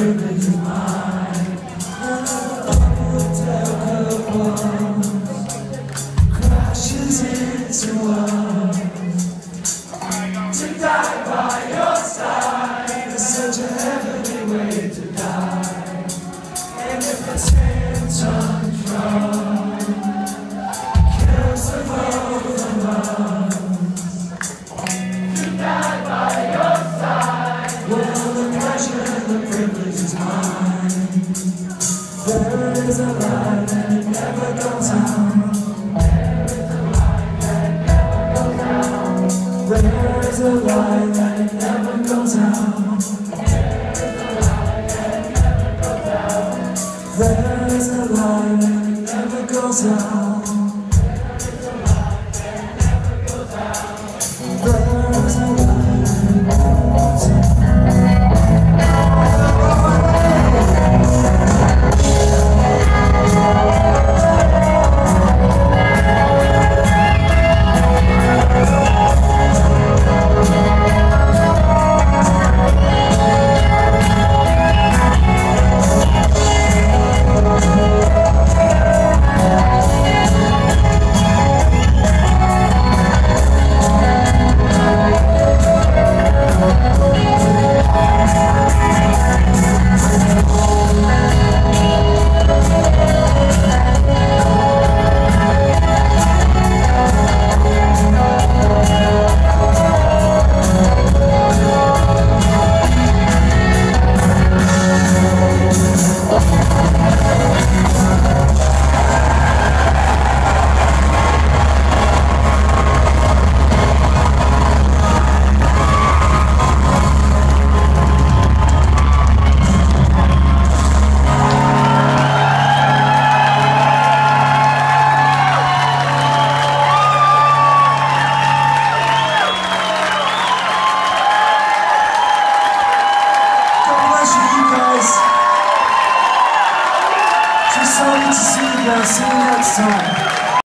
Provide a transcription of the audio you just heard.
and the privilege goes out.